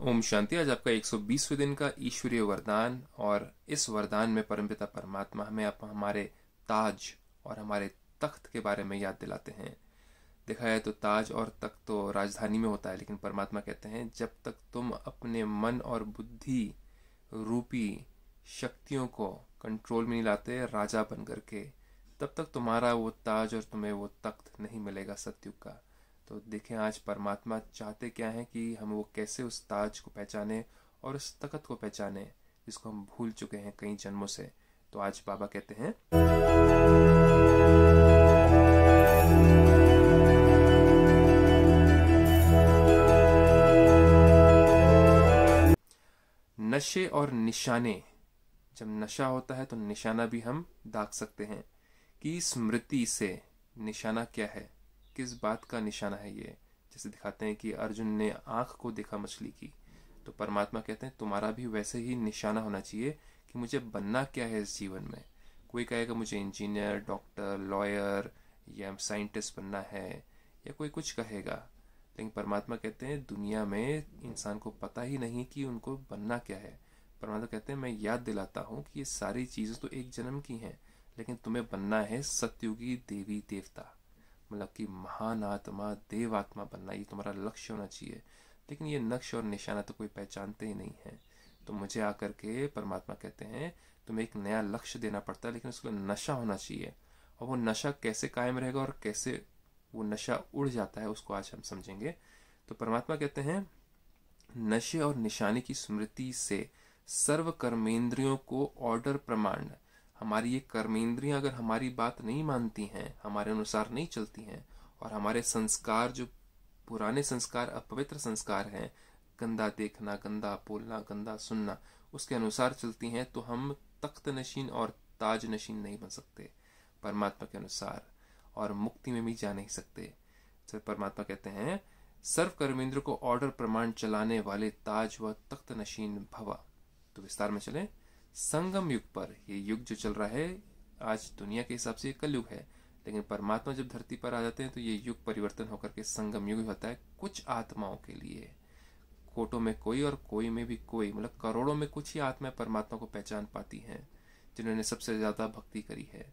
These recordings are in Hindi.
ओम शांति। आज आपका 120वें दिन का ईश्वरीय वरदान और इस वरदान में परमपिता परमात्मा हमें आप, हमारे ताज और हमारे तख्त के बारे में याद दिलाते हैं। देखा जाए तो ताज और तख्त तो राजधानी में होता है, लेकिन परमात्मा कहते हैं, जब तक तुम अपने मन और बुद्धि रूपी शक्तियों को कंट्रोल में नहीं लाते, राजा बन करके तब तक तुम्हारा वो ताज और तुम्हें वो तख्त नहीं मिलेगा सत्युग का। तो देखें, आज परमात्मा चाहते क्या है कि हम वो कैसे उस ताज को पहचाने और उस तकत को पहचाने, जिसको हम भूल चुके हैं कई जन्मों से। तो आज बाबा कहते हैं, नशे और निशाने। जब नशा होता है तो निशाना भी हम दाग सकते हैं कि स्मृति से निशाना क्या है? किस बात का निशाना है ये? जैसे दिखाते हैं कि अर्जुन ने आँख को देखा, मछली की। तो परमात्मा कहते हैं, तुम्हारा भी वैसे ही निशाना होना चाहिए कि मुझे बनना क्या है इस जीवन में। कोई कहेगा, मुझे इंजीनियर, डॉक्टर, लॉयर या साइंटिस्ट बनना है, या कोई कुछ कहेगा। लेकिन परमात्मा कहते हैं, दुनिया में इंसान को पता ही नहीं कि उनको बनना क्या है। परमात्मा कहते हैं, मैं याद दिलाता हूँ कि ये सारी चीज़ें तो एक जन्म की हैं, लेकिन तुम्हें बनना है सत्युगी देवी देवता। मतलब कि महान आत्मा, देव आत्मा बनना, ये तुम्हारा लक्ष्य होना चाहिए। लेकिन ये नक्श और निशाना तो कोई पहचानते ही नहीं है। तो मुझे आकर के परमात्मा कहते हैं, तुम्हें एक नया लक्ष्य देना पड़ता है, लेकिन उसको नशा होना चाहिए। और वो नशा कैसे कायम रहेगा और कैसे वो नशा उड़ जाता है, उसको आज हम समझेंगे। तो परमात्मा कहते हैं, नशे और निशाने की स्मृति से सर्व कर्मेंद्रियों को ऑर्डर प्रमाण हमारी ये कर्मेंद्रियाँ अगर हमारी बात नहीं मानती हैं, हमारे अनुसार नहीं चलती हैं, और हमारे संस्कार जो पुराने संस्कार, अपवित्र संस्कार हैं, गंदा देखना, गंदा बोलना, गंदा सुनना, उसके अनुसार चलती हैं तो हम तख्त नशीन और ताज नशीन नहीं बन सकते, परमात्मा के अनुसार, और मुक्ति में भी जा नहीं सकते। तो परमात्मा कहते हैं, सर्व कर्मेंद्र को ऑर्डर प्रमाण चलाने वाले ताज व तख्त नशीन भवा। तो विस्तार में चले। संगम युग पर। ये युग जो चल रहा है, आज दुनिया के हिसाब से कल युग है। लेकिन परमात्मा जब धरती पर आ जाते हैं तो ये युग परिवर्तन होकर के संगम युग होता है, कुछ आत्माओं के लिए। कोटों में कोई और कोई में भी कोई मतलब करोड़ों में कुछ ही आत्माएँ परमात्मा को पहचान पाती हैं, जिन्होंने सबसे ज़्यादा भक्ति करी है।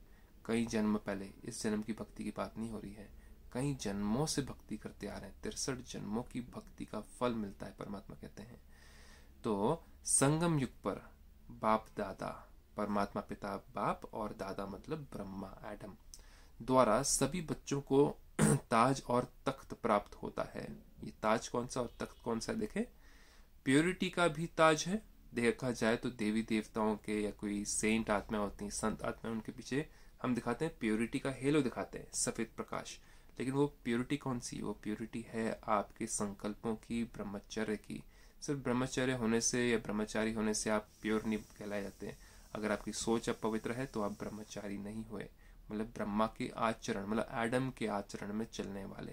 कई जन्म पहले इस जन्म की भक्ति की बात नहीं हो रही है। कई जन्मों से भक्ति करते आ रहे हैं, तिरसठ जन्मों की भक्ति का फल मिलता है, परमात्मा कहते हैं। तो संगम युग पर बाप दादा, परमात्मा पिता बाप और दादा मतलब ब्रह्मा एडम, द्वारा सभी बच्चों को ताज और तख्त प्राप्त होता है। ये ताज कौन सा और तख्त कौन सा देखे? प्योरिटी का भी ताज है। देखा जाए तो देवी देवताओं के या कोई सेंट आत्मा होती हैं, संत आत्मा उनके पीछे हम दिखाते हैं प्योरिटी का हेलो दिखाते हैं, सफ़ेद प्रकाश। लेकिन वो प्योरिटी कौन सी? वो प्योरिटी है आपके संकल्पों की, ब्रह्मचर्य की। सिर्फ़ ब्रह्मचर्य होने से या ब्रह्मचारी होने से आप प्योर नहीं कहलाए जाते हैं। अगर आपकी सोच अब पवित्र है तो आप ब्रह्मचारी नहीं हुए। मतलब ब्रह्मा के आचरण मतलब एडम के आचरण में चलने वाले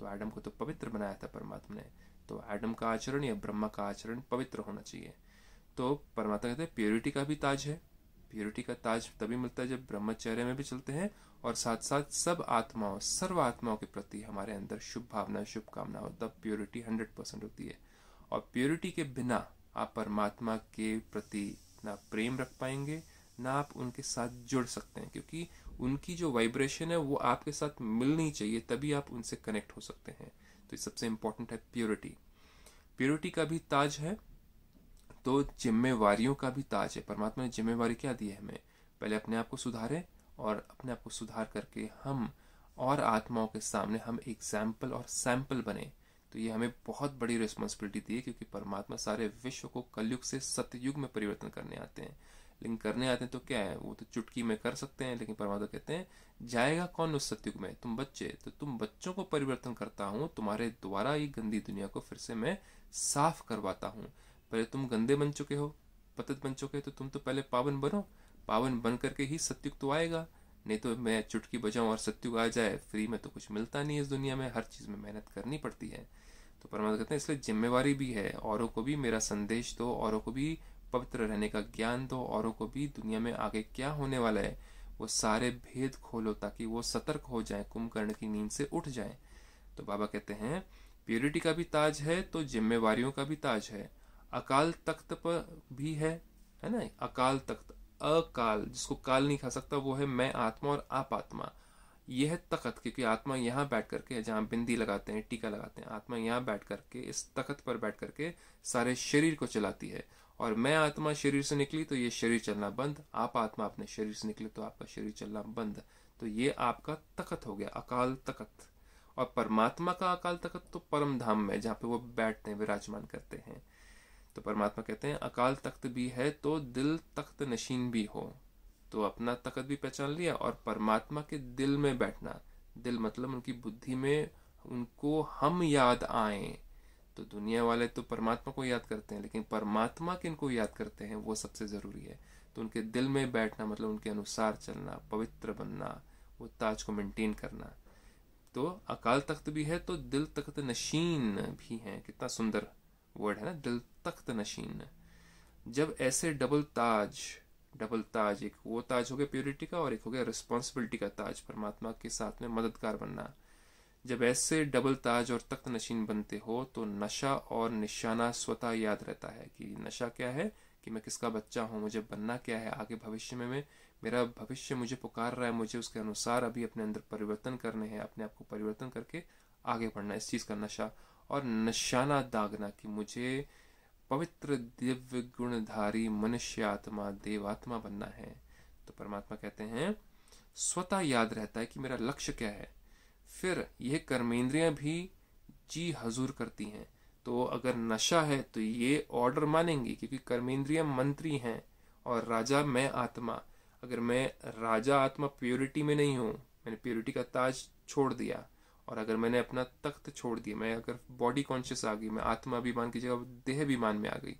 तो एडम को तो पवित्र बनाया था परमात्मा ने। तो एडम का आचरण या ब्रह्मा का आचरण पवित्र होना चाहिए। तो परमात्मा कहते हैं प्योरिटी का भी ताज है। प्योरिटी का ताज तभी मिलता है जब ब्रह्मचर्य में भी चलते हैं और साथ साथ सब आत्माओं, सर्व आत्माओं के प्रति हमारे अंदर शुभ भावना शुभ कामना हो तब प्योरिटी हंड्रेड परसेंट होती है। और प्योरिटी के बिना आप परमात्मा के प्रति ना प्रेम रख पाएँगे, ना आप उनके साथ जुड़ सकते हैं, क्योंकि उनकी जो वाइब्रेशन है वो आपके साथ मिलनी चाहिए, तभी आप उनसे कनेक्ट हो सकते हैं। तो सबसे इंपॉर्टेंट है प्योरिटी प्योरिटी का भी ताज है तो जिम्मेवारियों का भी ताज है। परमात्मा ने जिम्मेवारी क्या दी है हमें? पहले अपने आप को सुधारे और अपने आप को सुधार करके हम और आत्माओं के सामने हम एग्ज़ाम्पल और सैंपल बने। तो ये हमें बहुत बड़ी रिस्पॉन्सिबिलिटी दी है क्योंकि परमात्मा सारे विश्व को कलयुग से सतयुग में परिवर्तन करने आते हैं। लेकिन करने आते हैं तो क्या है? वो तो चुटकी में कर सकते हैं, लेकिन परमात्मा कहते हैं, जाएगा कौन उस सतयुग में? तुम बच्चे। तो तुम बच्चों को परिवर्तन करता हूँ, तुम्हारे द्वारा ये गंदी दुनिया को फिर से मैं साफ़ करवाता हूँ। पहले तुम गंदे बन चुके हो, पतित बन चुके हो तो तुम तो पहले पावन बनो। पावन बन करके ही सत्युग तो आएगा। नहीं तो मैं चुटकी बजाऊं और सत्युग आ जाए फ्री में तो कुछ मिलता नहीं इस दुनिया में, हर चीज़ में मेहनत करनी पड़ती है। तो परमात्मा कहते हैं, इसलिए जिम्मेवारी भी है, औरों को भी मेरा संदेश दो, औरों को भी पवित्र रहने का ज्ञान दो, औरों को भी दुनिया में आगे क्या होने वाला है, वो सारे भेद खोलो ताकि वो सतर्क हो जाए, कुंभकर्ण की नींद से उठ जाए। तो बाबा कहते हैं प्योरिटी का भी ताज है तो जिम्मेवारियों का भी ताज है, अकाल तख्त पर भी है है ना? अकाल तख्त अकाल, जिसको काल नहीं खा सकता, वो है मैं आत्मा और आप आत्मा। यह है तखत, क्योंकि आत्मा यहाँ बैठ करके, जहाँ बिंदी लगाते हैं, टीका लगाते हैं, आत्मा यहाँ बैठ करके, इस तखत पर बैठ करके सारे शरीर को चलाती है। और मैं आत्मा शरीर से निकली तो ये शरीर चलना बंद। आप आत्मा अपने शरीर से निकले तो आपका शरीर चलना बंद। तो ये आपका तखत हो गया, अकाल तखत। और परमात्मा का अकाल तखत तो परम धाम में, जहाँ पे वो बैठते हैं, विराजमान करते हैं। तो परमात्मा कहते हैं, अकाल तख्त भी है तो दिल तख्त नशीन भी हो। तो अपना तख्त भी पहचान लिया और परमात्मा के दिल में बैठना। दिल मतलब उनकी बुद्धि में उनको हम याद आए। तो दुनिया वाले तो परमात्मा को याद करते हैं, लेकिन परमात्मा किनको याद करते हैं, वो सबसे ज़रूरी है। तो उनके दिल में बैठना मतलब उनके अनुसार चलना, पवित्र बनना, वो ताज को मेंटेन करना। तो अकाल तख्त भी है तो दिल तख्त नशीन भी है। कितना सुंदर वर्ड है ना, दिल तख्त नशीन। जब ऐसे डबल ताज डबल ताज, एक वो ताज हो गया प्योरिटी का और एक हो गया रिस्पॉन्सिबिलिटी का ताज, परमात्मा के साथ में मददगार बनना। जब ऐसे डबल ताज और तख्त नशीन बनते हो तो नशा और निशाना स्वतः याद रहता है कि नशा क्या है, कि मैं किसका बच्चा हूँ, मुझे बनना क्या है, आगे भविष्य में मैं, मेरा भविष्य मुझे पुकार रहा है, मुझे उसके अनुसार अभी अपने अंदर परिवर्तन करने हैं, अपने आप को परिवर्तन करके आगे बढ़ना इस चीज़ का नशा। और नशाना दागना कि मुझे पवित्र दिव्य गुणधारी मनुष्य आत्मा, देवात्मा बनना है। तो परमात्मा कहते हैं, स्वतः याद रहता है कि मेरा लक्ष्य क्या है। फिर यह कर्मेंद्रियाँ भी जी हजूर करती हैं। तो अगर नशा है तो ये ऑर्डर मानेंगी क्योंकि कर्मेंद्रिया मंत्री हैं और राजा मैं आत्मा। अगर मैं राजा आत्मा प्योरिटी में नहीं हूँ, मैंने प्योरिटी का ताज छोड़ दिया और अगर मैंने अपना तख्त छोड़ दिया, मैं अगर बॉडी कॉन्शियस आ गई, मैं आत्मा अभिमान की जगह देह अभिमान में आ गई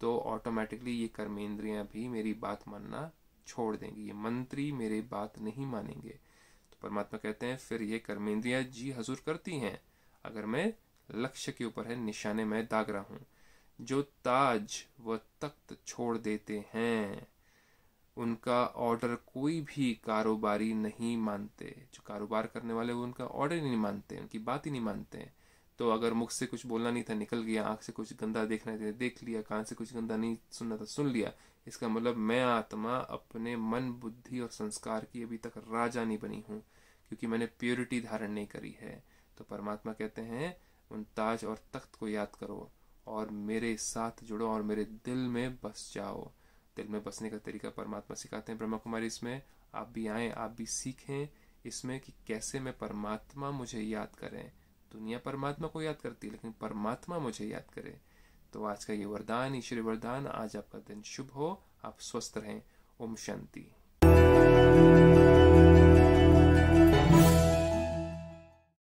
तो ऑटोमेटिकली ये कर्मेंद्रियाँ भी मेरी बात मानना छोड़ देंगी। ये मंत्री मेरी बात नहीं मानेंगे। तो परमात्मा कहते हैं, फिर ये कर्मेंद्रियाँ जी हजूर करती हैं। अगर मैं लक्ष्य के ऊपर है, निशाने में दाग रहा हूँ। जो ताज व तख्त छोड़ देते हैं उनका ऑर्डर कोई भी कारोबारी नहीं मानते। जो कारोबार करने वाले वो उनका ऑर्डर ही नहीं मानते, उनकी बात ही नहीं मानते। तो अगर मुख से कुछ बोलना नहीं था, निकल गया, आँख से कुछ गंदा देखना था, देख लिया, कान से कुछ गंदा नहीं सुनना था, सुन लिया। इसका मतलब मैं आत्मा अपने मन, बुद्धि और संस्कार की अभी तक राजा नहीं बनी हूँ, क्योंकि मैंने प्योरिटी धारण नहीं करी है। तो परमात्मा कहते हैं, उन ताज और तख्त को याद करो और मेरे साथ जुड़ो और मेरे दिल में बस जाओ। दिल में बसने का तरीका परमात्मा सिखाते हैं। ब्रह्मा कुमारी, इसमें आप भी आए, आप भी सीखें इसमें कि कैसे मैं परमात्मा मुझे याद करें। दुनिया परमात्मा को याद करती है, लेकिन परमात्मा मुझे याद करे। तो आज का ये वरदान ईश्वरी वरदान, आज आपका दिन शुभ हो, आप स्वस्थ रहें। ओम शांति।